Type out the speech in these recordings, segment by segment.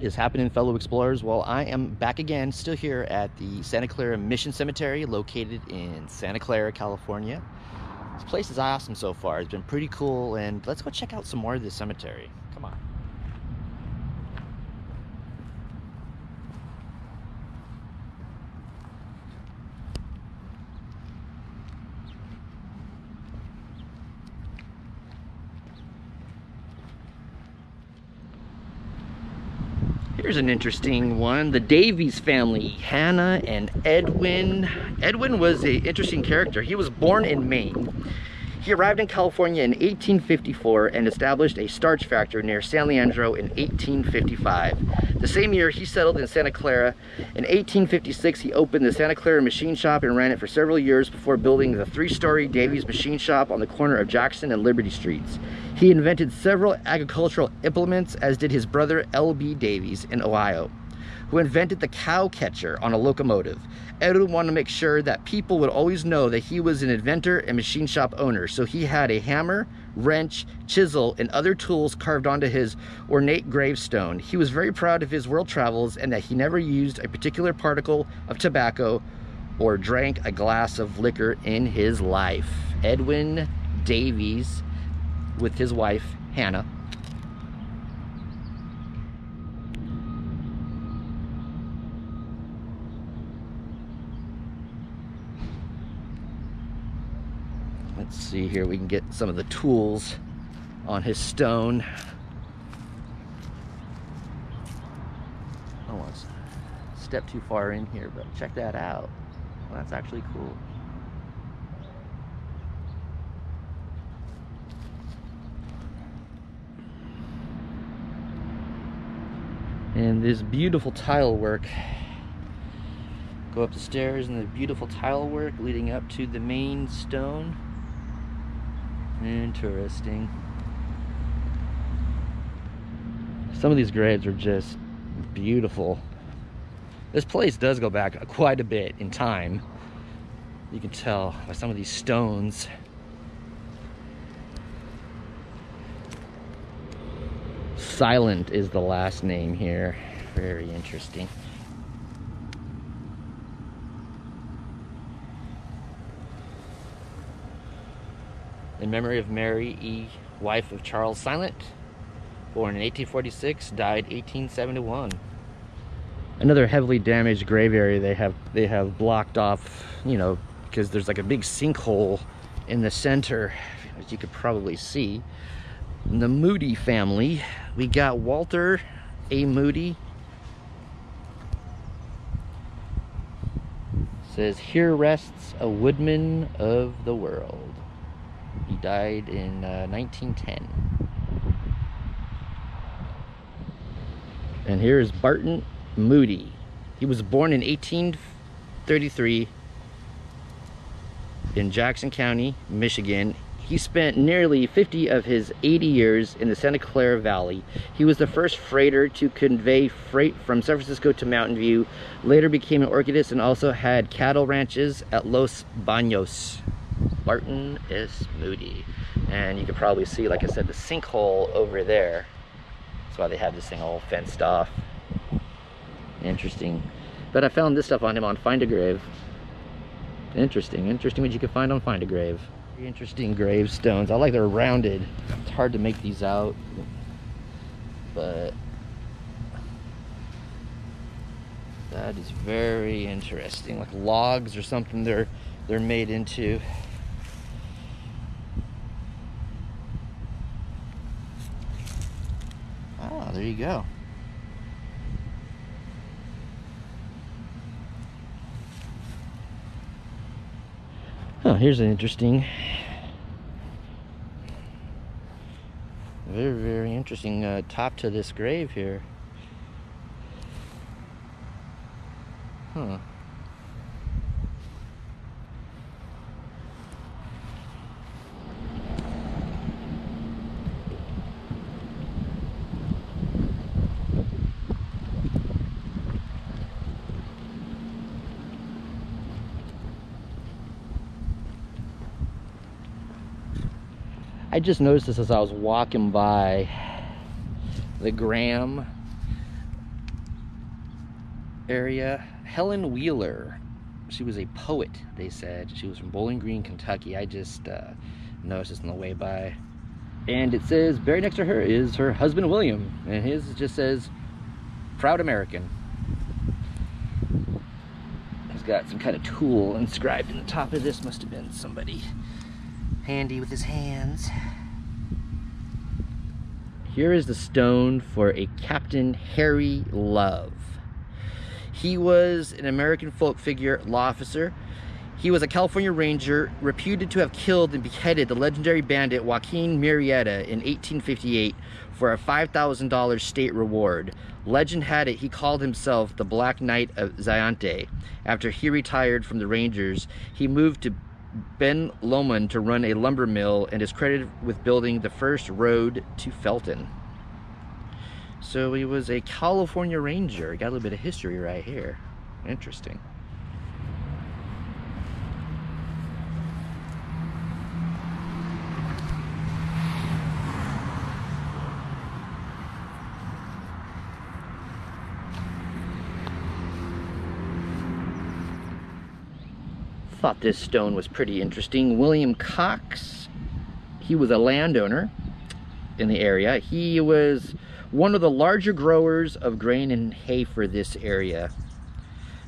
Is happening, fellow explorers? Well, I am back again, still here at the Santa Clara Mission Cemetery, located in Santa Clara, California. This place is awesome so far. It's been pretty cool, and let's go check out some more of this cemetery. Come on. Here's an interesting one. The Davies family, Hannah and Edwin. Edwin was an interesting character. He was born in Maine. He arrived in California in 1854 and established a starch factory near San Leandro in 1855. The same year, he settled in Santa Clara. In 1856, he opened the Santa Clara Machine Shop and ran it for several years before building the three-story Davies Machine Shop on the corner of Jackson and Liberty Streets. He invented several agricultural implements, as did his brother L.B. Davies in Ohio who invented the cow catcher on a locomotive. Edwin wanted to make sure that people would always know that he was an inventor and machine shop owner, so he had a hammer, wrench, chisel, and other tools carved onto his ornate gravestone. He was very proud of his world travels and that he never used a particular particle of tobacco or drank a glass of liquor in his life. Edwin Davies with his wife, Hannah, Let's see here, we can get some of the tools on his stone. I don't want to step too far in here, but check that out. Well, that's actually cool. And this beautiful tile work go up the stairs and the beautiful tile work leading up to the main stone Interesting. Some of these graves are just beautiful. This place does go back quite a bit in time. You can tell by some of these stones. Silent is the last name here. Very interesting. In memory of Mary E., wife of Charles Silent, born in 1846, died 1871. Another heavily damaged grave area they have they have blocked off, you know, because there's like a big sinkhole in the center, as you could probably see. The Moody family, we got Walter A. Moody. Says, here rests a woodman of the world. Died in uh, 1910. And here is Barton Moody. He was born in 1833 in Jackson County, Michigan. He spent nearly 50 of his 80 years in the Santa Clara Valley. He was the first freighter to convey freight from San Francisco to Mountain View, later became an orchidist and also had cattle ranches at Los Banos. Barton S. Moody. And you can probably see, like I said, the sinkhole over there. That's why they have this thing all fenced off. Interesting. But I found this stuff on him on Find a Grave. Interesting. Interesting what you can find on Find a Grave. Interesting gravestones. I like they're rounded. It's hard to make these out. But that is very interesting. Like logs or something they're they're made into. There you go. Oh, here's an interesting, very, very interesting uh, top to this grave here. Huh. I just noticed this as I was walking by the Graham area. Helen Wheeler. She was a poet, they said. She was from Bowling Green, Kentucky. I just uh, noticed this on the way by. And it says, buried next to her is her husband, William. And his just says, Proud American. He's got some kind of tool inscribed in the top of this. Must have been somebody handy with his hands. Here is the stone for a Captain Harry Love. He was an American folk figure, law officer. He was a California Ranger reputed to have killed and beheaded the legendary bandit Joaquin Murrieta in 1858 for a $5,000 state reward. Legend had it he called himself the Black Knight of Zayante. After he retired from the Rangers, he moved to Ben Lomond to run a lumber mill and is credited with building the first road to Felton. So he was a California Ranger. Got a little bit of history right here. Interesting. Thought this stone was pretty interesting. William Cox, he was a landowner in the area. He was one of the larger growers of grain and hay for this area.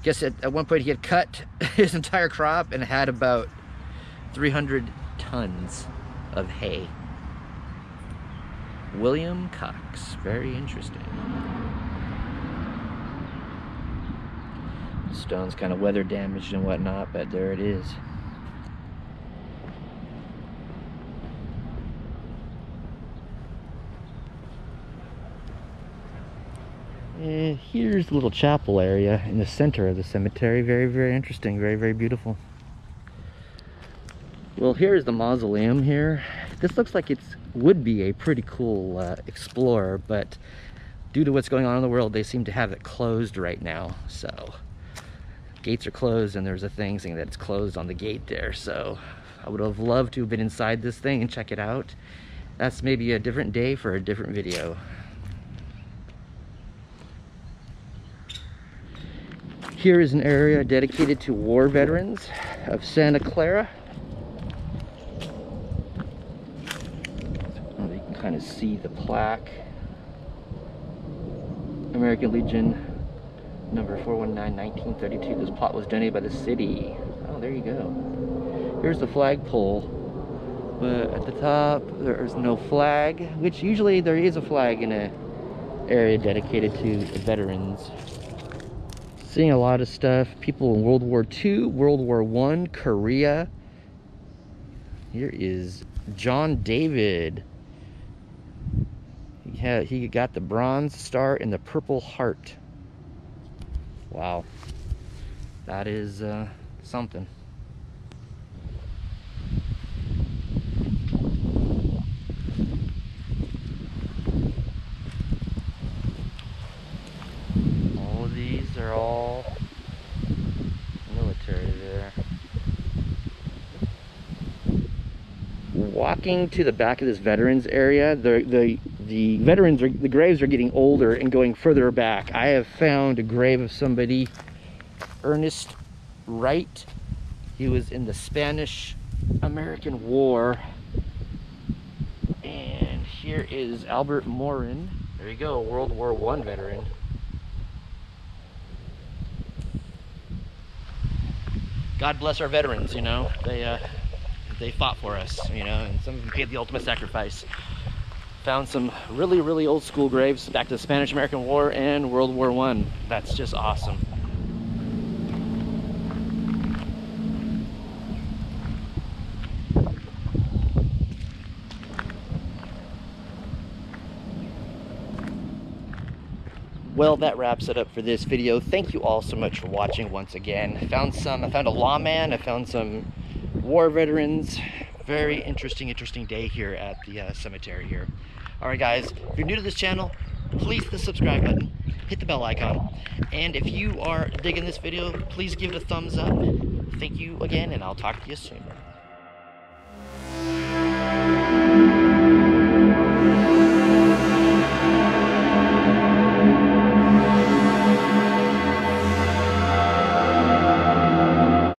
I guess at, at one point he had cut his entire crop and had about 300 tons of hay. William Cox, very interesting. Stone's kind of weather damaged and whatnot, but there it is. And here's the little chapel area in the center of the cemetery. Very, very interesting. Very, very beautiful. Well, here's the mausoleum here. This looks like it would be a pretty cool uh, explorer, but due to what's going on in the world, they seem to have it closed right now. So gates are closed and there's a thing saying that it's closed on the gate there. So I would have loved to have been inside this thing and check it out. That's maybe a different day for a different video. Here is an area dedicated to war veterans of Santa Clara. Oh, you can kind of see the plaque. American Legion number 419 1932 this plot was donated by the city. Oh there you go. Here's the flagpole. But at the top there's no flag which usually there is a flag in a area dedicated to veterans. Seeing a lot of stuff. People in world war ii world war one korea. Here is john david. He, had, he got the bronze star and the purple heart wow. That is uh, something. All these are all military there. Walking to the back of this veterans area the the the veterans are the graves are getting older and going further back. I have found a grave of somebody ernest wright. He was in the spanish american war. And here is albert morin. There you go world war one veteran. God bless our veterans you know? They uh they fought for us you know and some of them paid the ultimate sacrifice found some really, really old school graves back to the Spanish-American War and World War One. That's just awesome. well that wraps it up for this video thank you all so much for watching once again I found some i found a lawman i found some war veterans very interesting interesting day here at the uh, cemetery here Alright guys, if you're new to this channel, please hit the subscribe button, hit the bell icon, and if you are digging this video, please give it a thumbs up. Thank you again, and I'll talk to you soon.